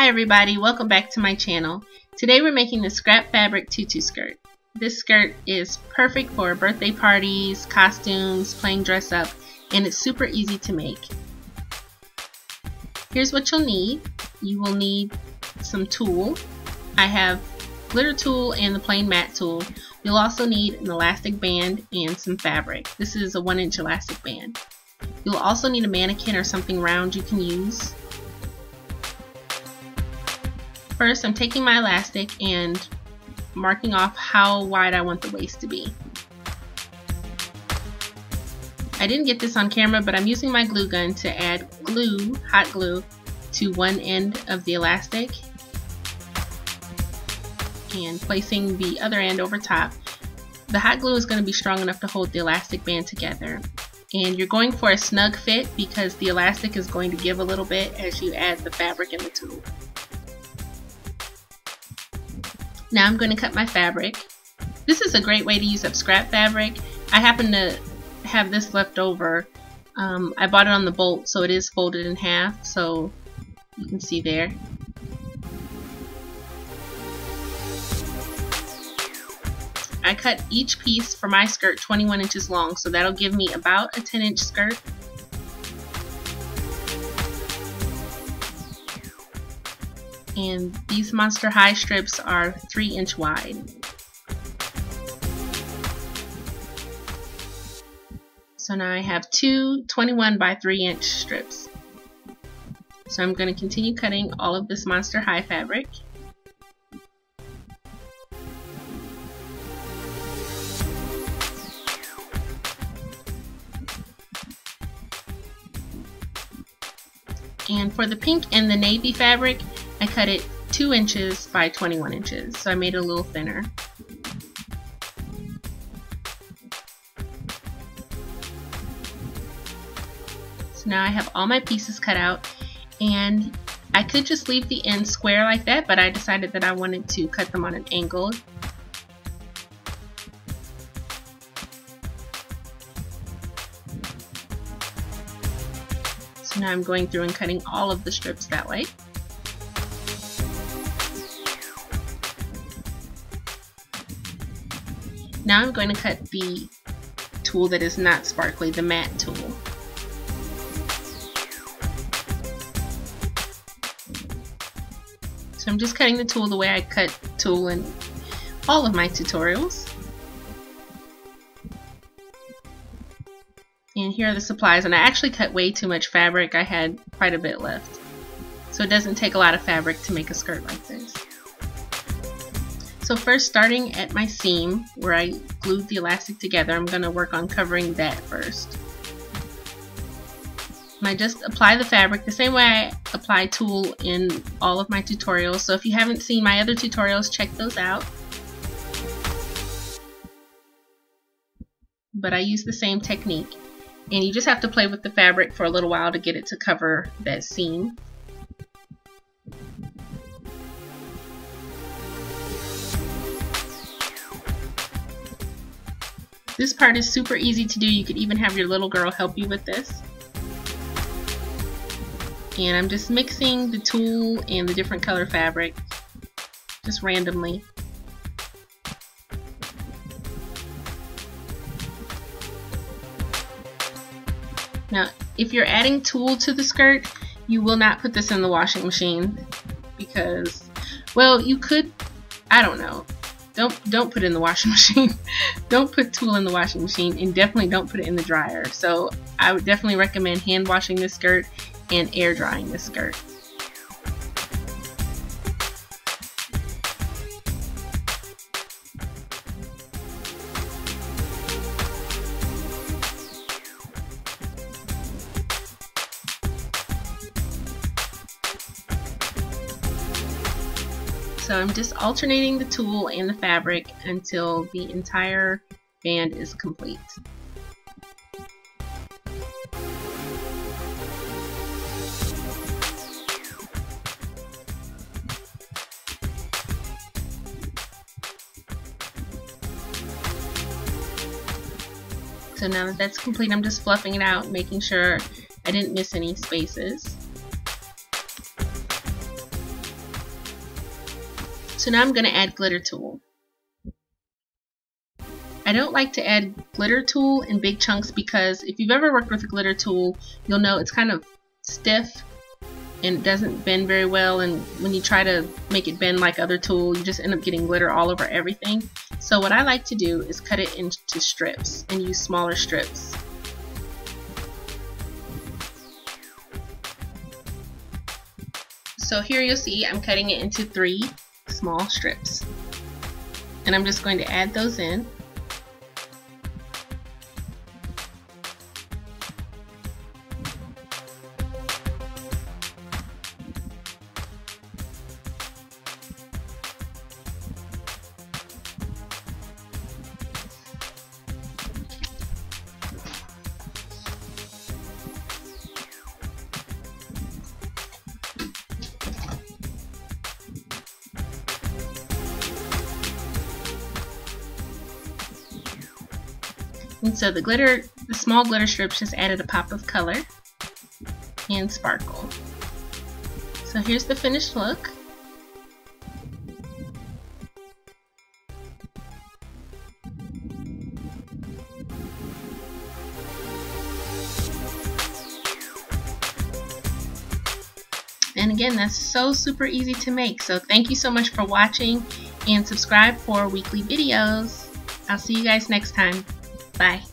Hi everybody, welcome back to my channel. Today we're making the scrap fabric tutu skirt. This skirt is perfect for birthday parties, costumes, playing dress up, and it's super easy to make. Here's what you'll need. You will need some tulle. I have glitter tulle and the plain matte tulle. You'll also need an elastic band and some fabric. This is a one inch elastic band. You'll also need a mannequin or something round you can use. First, I'm taking my elastic and marking off how wide I want the waist to be. I didn't get this on camera, but I'm using my glue gun to add glue, hot glue, to one end of the elastic and placing the other end over top. The hot glue is going to be strong enough to hold the elastic band together. And you're going for a snug fit because the elastic is going to give a little bit as you add the fabric and the tulle. Now I'm going to cut my fabric. This is a great way to use up scrap fabric. I happen to have this left over. Um, I bought it on the bolt so it is folded in half so you can see there. I cut each piece for my skirt 21 inches long so that'll give me about a 10 inch skirt. And these Monster High strips are 3 inch wide. So now I have two 21 by 3 inch strips. So I'm going to continue cutting all of this Monster High fabric. And for the pink and the navy fabric, I cut it 2 inches by 21 inches. So I made it a little thinner. So now I have all my pieces cut out and I could just leave the ends square like that, but I decided that I wanted to cut them on an angle So now I'm going through and cutting all of the strips that way. Now I'm going to cut the tulle that is not sparkly, the matte tulle. So I'm just cutting the tulle the way I cut tulle in all of my tutorials. And here are the supplies, and I actually cut way too much fabric. I had quite a bit left. So it doesn't take a lot of fabric to make a skirt like this. So first starting at my seam where I glued the elastic together, I'm going to work on covering that first. And I just apply the fabric the same way I apply tulle in all of my tutorials. So if you haven't seen my other tutorials, check those out. But I use the same technique and you just have to play with the fabric for a little while to get it to cover that seam. This part is super easy to do. You could even have your little girl help you with this. And I'm just mixing the tulle and the different color fabric just randomly. Now, if you're adding tulle to the skirt, you will not put this in the washing machine because, well, you could, I don't know. Don't don't put it in the washing machine. don't put tulle in the washing machine, and definitely don't put it in the dryer. So I would definitely recommend hand washing this skirt and air drying this skirt. So I'm just alternating the tulle and the fabric until the entire band is complete. So now that that's complete, I'm just fluffing it out, making sure I didn't miss any spaces. So now I'm going to add glitter tulle. I don't like to add glitter tulle in big chunks because if you've ever worked with a glitter tulle, you'll know it's kind of stiff and it doesn't bend very well. And when you try to make it bend like other tulle you just end up getting glitter all over everything. So what I like to do is cut it into strips and use smaller strips. So here you'll see I'm cutting it into three small strips. And I'm just going to add those in And so the glitter, the small glitter strips just added a pop of color and sparkle. So here's the finished look. And again, that's so super easy to make. So thank you so much for watching and subscribe for weekly videos. I'll see you guys next time. Bye.